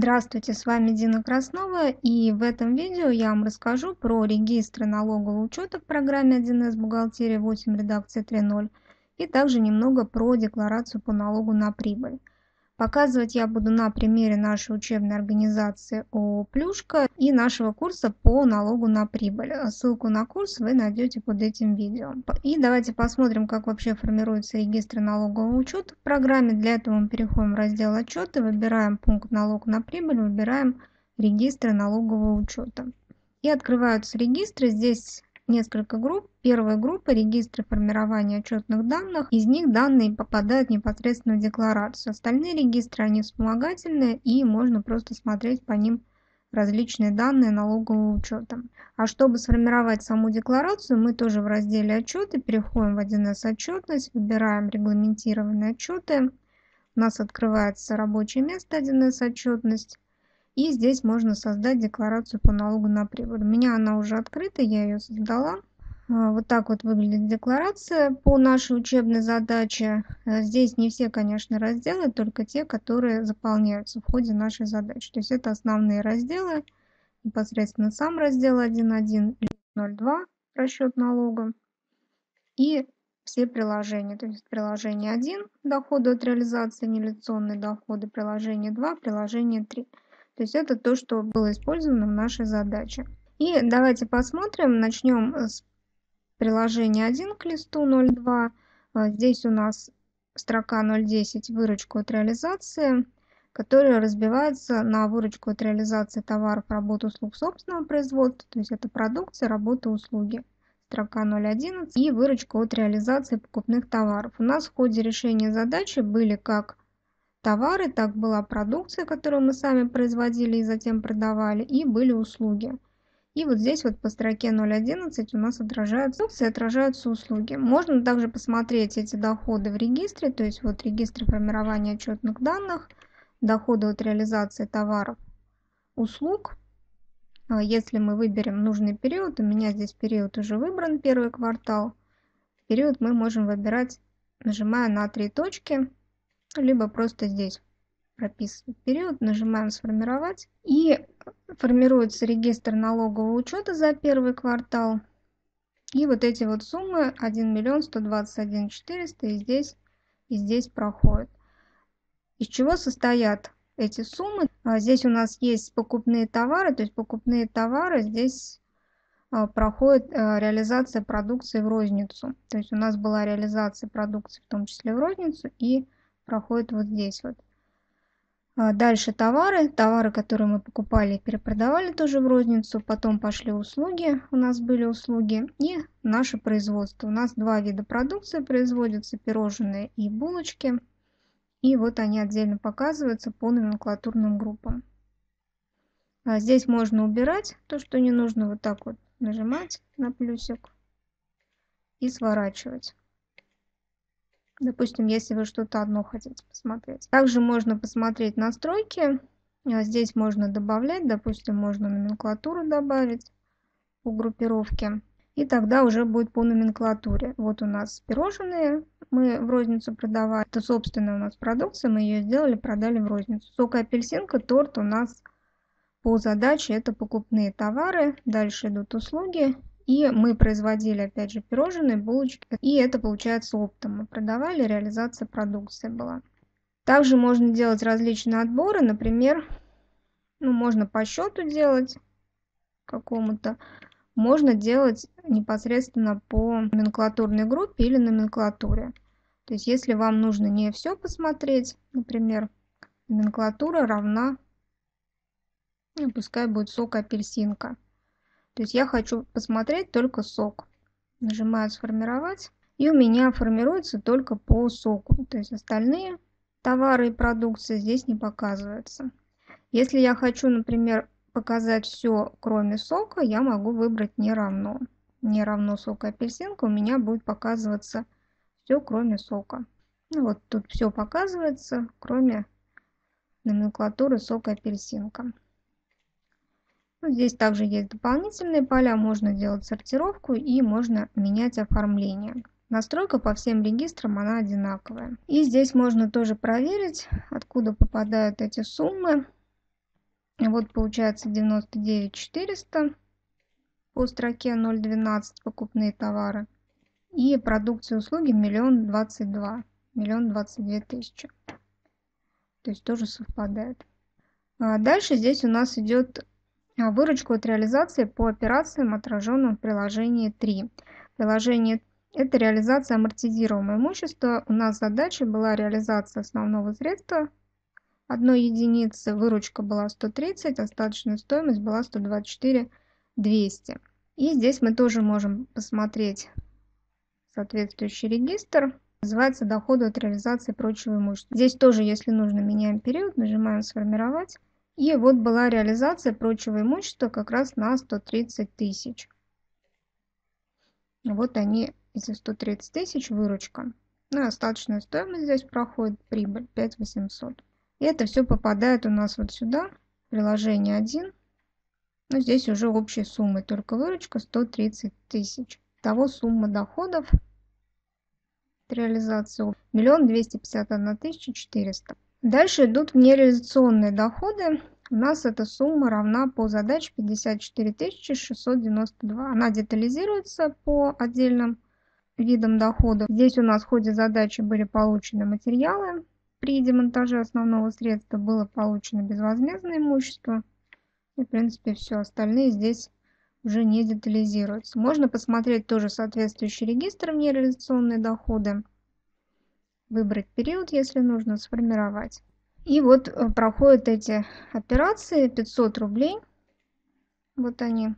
Здравствуйте, с вами Дина Краснова и в этом видео я вам расскажу про регистры налогового учета в программе 1С бухгалтерия 8 редакция 3.0 и также немного про декларацию по налогу на прибыль. Показывать я буду на примере нашей учебной организации ООО «Плюшка» и нашего курса по налогу на прибыль. Ссылку на курс вы найдете под этим видео. И давайте посмотрим, как вообще формируется регистр налогового учета в программе. Для этого мы переходим в раздел «Отчеты», выбираем пункт «Налог на прибыль», выбираем «Регистры налогового учета». И открываются регистры. Здесь несколько групп. Первая группа – регистры формирования отчетных данных. Из них данные попадают непосредственно в декларацию. Остальные регистры, они вспомогательные и можно просто смотреть по ним различные данные налогового учета. А чтобы сформировать саму декларацию, мы тоже в разделе «Отчеты» переходим в 1С «Отчетность», выбираем «Регламентированные отчеты». У нас открывается рабочее место 1С «Отчетность». И здесь можно создать декларацию по налогу на прибыль. У меня она уже открыта, я ее создала. А, вот так вот выглядит декларация по нашей учебной задаче. А, здесь не все, конечно, разделы, только те, которые заполняются в ходе нашей задачи. То есть это основные разделы, непосредственно сам раздел 1.1 и 0.2 расчет налога и все приложения. То есть приложение 1 доходы от реализации неляционные доходы, приложение 2, приложение 3. То есть это то, что было использовано в нашей задаче. И давайте посмотрим, начнем с приложения 1 к листу 02. А, здесь у нас строка 0.10 выручку от реализации, которая разбивается на выручку от реализации товаров, работ, услуг собственного производства, то есть это продукция, работа, услуги. Строка 0.11 и выручку от реализации покупных товаров. У нас в ходе решения задачи были как товары, так была продукция, которую мы сами производили и затем продавали, и были услуги. И вот здесь вот по строке 0.11 у нас отражаются продукции, отражаются услуги. Можно также посмотреть эти доходы в регистре, то есть вот регистр формирования отчетных данных, доходы от реализации товаров, услуг. А если мы выберем нужный период, у меня здесь период уже выбран, первый квартал. Период мы можем выбирать, нажимая на три точки либо просто здесь прописывать период, нажимаем «Сформировать». И формируется регистр налогового учета за первый квартал. И вот эти вот суммы 1 миллион 121 400 и здесь, и здесь проходят. Из чего состоят эти суммы? А здесь у нас есть покупные товары, то есть покупные товары здесь а, проходит а, реализация продукции в розницу. То есть у нас была реализация продукции в том числе в розницу и проходит вот здесь вот. А дальше товары. Товары, которые мы покупали и перепродавали тоже в розницу. Потом пошли услуги. У нас были услуги. И наше производство. У нас два вида продукции производятся. Пирожные и булочки. И вот они отдельно показываются по номенклатурным группам. А здесь можно убирать то, что не нужно. Вот так вот нажимать на плюсик и сворачивать. Допустим, если вы что-то одно хотите посмотреть. Также можно посмотреть настройки. А здесь можно добавлять, допустим, можно номенклатуру добавить по группировке. И тогда уже будет по номенклатуре. Вот у нас пирожные мы в розницу продавали. Это собственная у нас продукция, мы ее сделали, продали в розницу. Сок апельсинка, торт у нас по задаче это покупные товары. Дальше идут услуги и мы производили, опять же, пирожные, булочки. И это получается оптом. Мы продавали, реализация продукции была. Также можно делать различные отборы. Например, ну, можно по счету делать какому-то. Можно делать непосредственно по номенклатурной группе или номенклатуре. То есть, если вам нужно не все посмотреть, например, номенклатура равна, ну, пускай будет сок апельсинка. То есть я хочу посмотреть только сок. Нажимаю «Сформировать». И у меня формируется только по соку. То есть остальные товары и продукция здесь не показываются. Если я хочу, например, показать все, кроме сока, я могу выбрать «Не равно». «Не равно сок апельсинка» у меня будет показываться все, кроме сока. Ну, вот тут все показывается, кроме номенклатуры сока апельсинка. Ну, здесь также есть дополнительные поля, можно делать сортировку и можно менять оформление. Настройка по всем регистрам она одинаковая. И здесь можно тоже проверить, откуда попадают эти суммы. Вот получается 99 400 по строке 0.12 покупные товары. И продукции и услуги миллион двадцать два, миллион двадцать две тысячи. То есть тоже совпадает. А дальше здесь у нас идет а, выручка от реализации по операциям, отраженным в приложении 3. Приложение это реализация амортизируемого имущества. У нас задача была реализация основного средства одной единицы. Выручка была 130, остаточная стоимость была 124 200. И здесь мы тоже можем посмотреть соответствующий регистр. Называется доходы от реализации прочего имущества. Здесь тоже, если нужно, меняем период, нажимаем «Сформировать». И вот была реализация прочего имущества как раз на 130 тысяч. Вот они, эти 130 тысяч, выручка. Ну остаточная стоимость здесь проходит, прибыль 5800. И это все попадает у нас вот сюда, приложение 1. Но здесь уже общие суммы, только выручка 130 тысяч. Того сумма доходов двести пятьдесят одна тысяча четыреста Дальше идут нереализационные доходы. У нас эта сумма равна по задаче 54 692. Она детализируется по отдельным видам доходов. Здесь у нас в ходе задачи были получены материалы. При демонтаже основного средства было получено безвозмездное имущество. И, в принципе, все остальные здесь уже не детализируются. Можно посмотреть тоже соответствующий регистр нереализационные доходы выбрать период, если нужно, сформировать. И вот э, проходят эти операции 500 рублей. Вот они.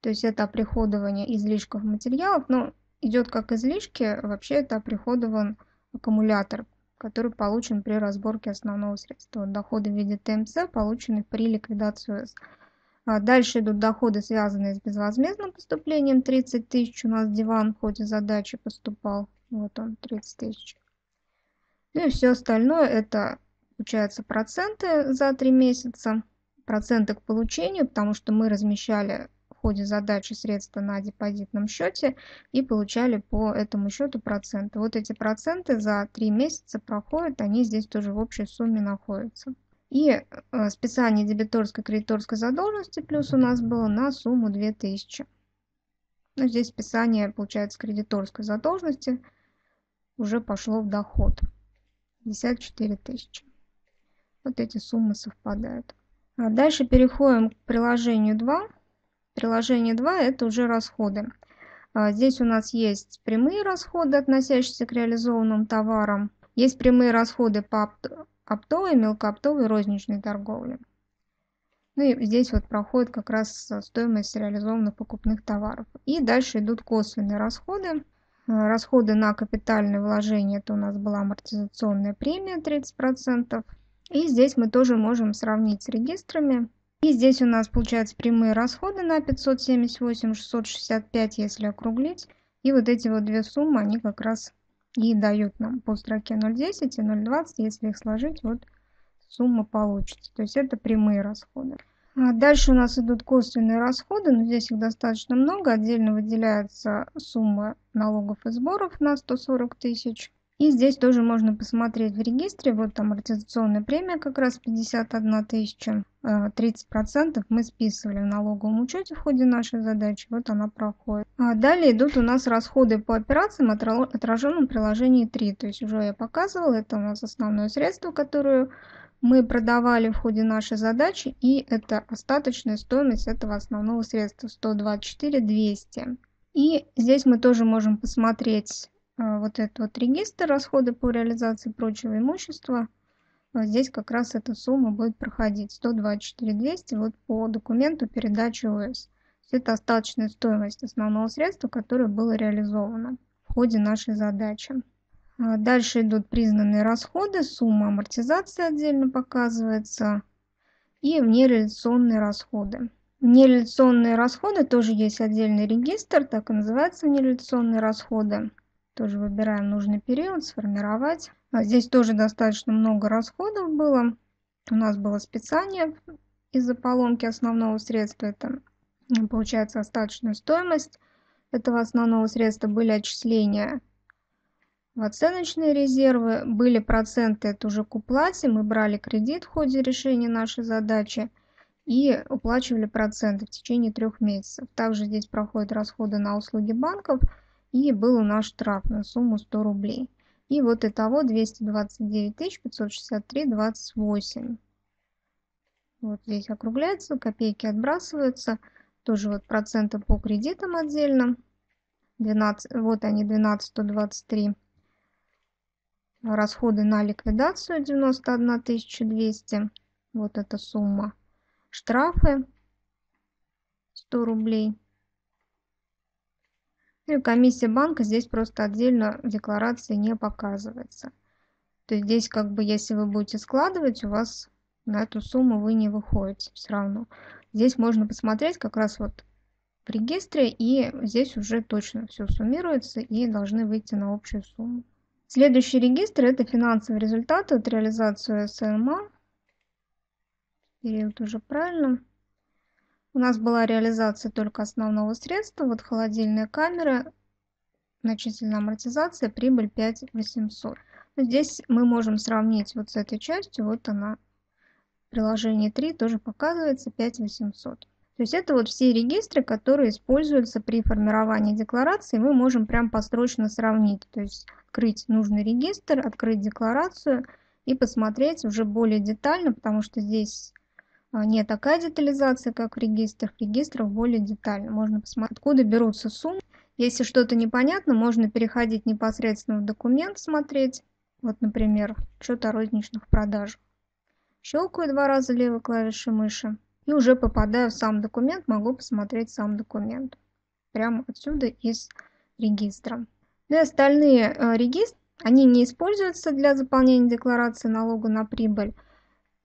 То есть это оприходование излишков материалов. Но идет как излишки, вообще это оприходован аккумулятор, который получен при разборке основного средства. Доходы в виде ТМЦ получены при ликвидации. А дальше идут доходы, связанные с безвозмездным поступлением. 30 тысяч у нас диван в ходе задачи поступал. Вот он, 30 тысяч. Ну и все остальное это получается проценты за 3 месяца. Проценты к получению, потому что мы размещали в ходе задачи средства на депозитном счете и получали по этому счету проценты. Вот эти проценты за 3 месяца проходят, они здесь тоже в общей сумме находятся. И э, списание дебиторской кредиторской задолженности плюс у нас было на сумму 2000. Ну, здесь списание получается кредиторской задолженности – уже пошло в доход. 54 тысячи. Вот эти суммы совпадают. А дальше переходим к приложению 2. Приложение 2 это уже расходы. А здесь у нас есть прямые расходы, относящиеся к реализованным товарам. Есть прямые расходы по оптовой, мелкооптовой розничной торговле. Ну и здесь вот проходит как раз стоимость реализованных покупных товаров. И дальше идут косвенные расходы. Э, расходы на капитальные вложения, это у нас была амортизационная премия 30%. И здесь мы тоже можем сравнить с регистрами. И здесь у нас получается прямые расходы на 578, 665, если округлить. И вот эти вот две суммы, они как раз и дают нам по строке 0,10 и 0,20. Если их сложить, вот сумма получится. То есть это прямые расходы. А дальше у нас идут косвенные расходы, но здесь их достаточно много. Отдельно выделяется сумма налогов и сборов на 140 тысяч. И здесь тоже можно посмотреть в регистре, вот там амортизационная премия как раз 51 тысяча, 30% э, мы списывали в налоговом учете в ходе нашей задачи, вот она проходит. А далее идут у нас расходы по операциям, отраженным в приложении 3, то есть уже я показывала, это у нас основное средство, которое мы продавали в ходе нашей задачи, и это остаточная стоимость этого основного средства 124 200. И здесь мы тоже можем посмотреть вот этот вот регистр расходы по реализации прочего имущества. Здесь как раз эта сумма будет проходить 124 200 вот по документу передачи ОС. Это остаточная стоимость основного средства, которое было реализовано в ходе нашей задачи. А, дальше идут признанные расходы, сумма амортизации отдельно показывается и внереализационные расходы. Внереализационные расходы тоже есть отдельный регистр, так и называется внереализационные расходы. Тоже выбираем нужный период, сформировать. А здесь тоже достаточно много расходов было. У нас было списание из-за поломки основного средства. Это получается остаточная стоимость этого основного средства. Были отчисления в оценочные резервы. Были проценты, это уже к уплате. Мы брали кредит в ходе решения нашей задачи и уплачивали проценты в течение трех месяцев. Также здесь проходят расходы на услуги банков и был у нас штраф на сумму 100 рублей. И вот итого 229 563 28. Вот здесь округляется, копейки отбрасываются. Тоже вот проценты по кредитам отдельно. 12, вот они 12 123. Расходы на ликвидацию 91 200. Вот эта сумма. Штрафы 100 рублей. И комиссия банка здесь просто отдельно в декларации не показывается. То есть здесь как бы если вы будете складывать, у вас на эту сумму вы не выходите все равно. Здесь можно посмотреть как раз вот в регистре и здесь уже точно все суммируется и должны выйти на общую сумму. Следующий регистр это финансовые результаты от реализации СМА. Период уже правильно. У нас была реализация только основного средства. Вот холодильная камера, значительная амортизация, прибыль 5800. Здесь мы можем сравнить вот с этой частью. Вот она в приложении 3 тоже показывается 5800. То есть это вот все регистры, которые используются при формировании декларации. Мы можем прям построчно сравнить. То есть открыть нужный регистр, открыть декларацию и посмотреть уже более детально, потому что здесь не такая детализация, как в регистрах. В регистрах более детально. Можно посмотреть, откуда берутся суммы. Если что-то непонятно, можно переходить непосредственно в документ, смотреть. Вот, например, счет о розничных продажах. Щелкаю два раза левой клавишей мыши. И уже попадаю в сам документ, могу посмотреть сам документ. Прямо отсюда из регистра. Ну и остальные э, регистры, они не используются для заполнения декларации налога на прибыль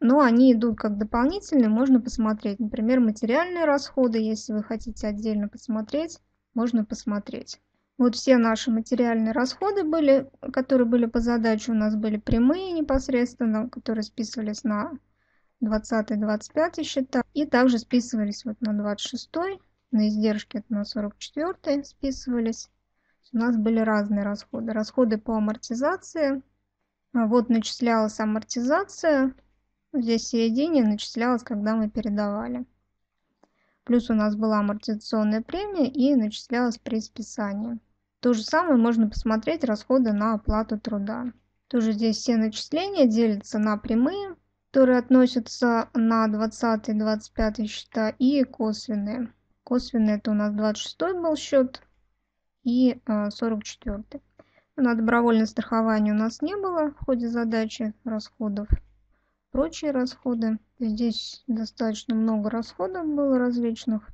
но они идут как дополнительные, можно посмотреть. Например, материальные расходы, если вы хотите отдельно посмотреть, можно посмотреть. Вот все наши материальные расходы были, которые были по задаче, у нас были прямые непосредственно, которые списывались на 20-25 счета. И также списывались вот на 26 на издержки это на 44 списывались. У нас были разные расходы. Расходы по амортизации. Вот начислялась амортизация Здесь середине начислялось, когда мы передавали. Плюс у нас была амортизационная премия и начислялась при списании. То же самое можно посмотреть расходы на оплату труда. Тоже здесь все начисления делятся на прямые, которые относятся на 20-25 счета, и косвенные. Косвенные это у нас 26 был счет и 44. Э, на добровольное страхование у нас не было в ходе задачи расходов прочие расходы. Здесь достаточно много расходов было различных.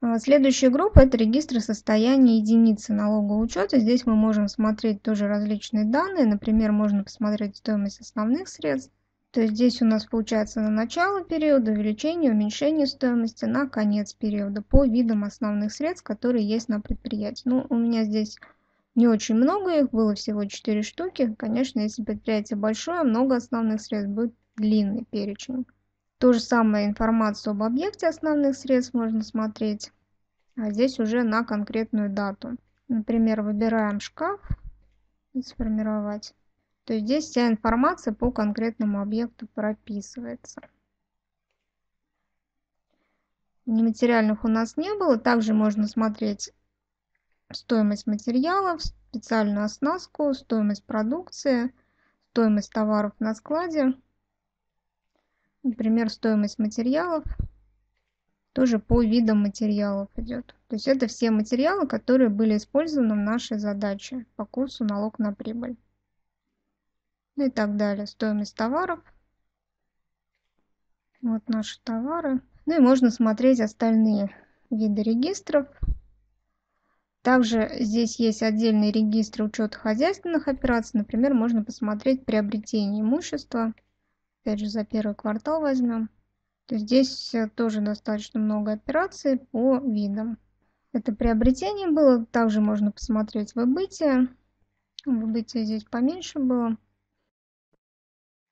А, следующая группа это регистры состояния единицы налогового учета. Здесь мы можем смотреть тоже различные данные. Например, можно посмотреть стоимость основных средств. То есть здесь у нас получается на начало периода увеличение, уменьшение стоимости, на конец периода по видам основных средств, которые есть на предприятии. Ну, у меня здесь не очень много, их было всего 4 штуки. Конечно, если предприятие большое, много основных средств будет длинный перечень. То же самое информацию об объекте основных средств можно смотреть, а здесь уже на конкретную дату. Например, выбираем шкаф и сформировать. То есть здесь вся информация по конкретному объекту прописывается. Нематериальных у нас не было. Также можно смотреть стоимость материалов, специальную оснастку, стоимость продукции, стоимость товаров на складе. Например, стоимость материалов тоже по видам материалов идет. То есть это все материалы, которые были использованы в нашей задаче по курсу налог на прибыль. Ну и так далее. Стоимость товаров. Вот наши товары. Ну и можно смотреть остальные виды регистров. Также здесь есть отдельные регистры учета хозяйственных операций. Например, можно посмотреть приобретение имущества опять же за первый квартал возьмем, то здесь э, тоже достаточно много операций по видам. Это приобретение было, также можно посмотреть выбытие. Выбытие здесь поменьше было.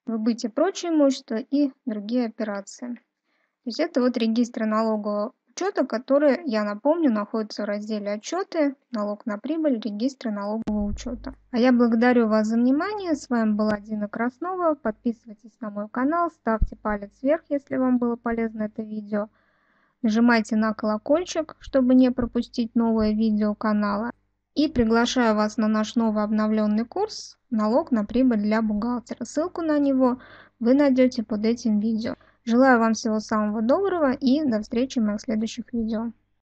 Выбытие прочее имущество и другие операции. То есть это вот регистры налогового учета, которые, я напомню, находятся в разделе «Отчеты», «Налог на прибыль», «Регистры налогового учета». А я благодарю вас за внимание. С вами была Дина Краснова. Подписывайтесь на мой канал, ставьте палец вверх, если вам было полезно это видео. Нажимайте на колокольчик, чтобы не пропустить новое видео канала. И приглашаю вас на наш новый обновленный курс «Налог на прибыль для бухгалтера». Ссылку на него вы найдете под этим видео. Желаю вам всего самого доброго и до встречи в моих следующих видео.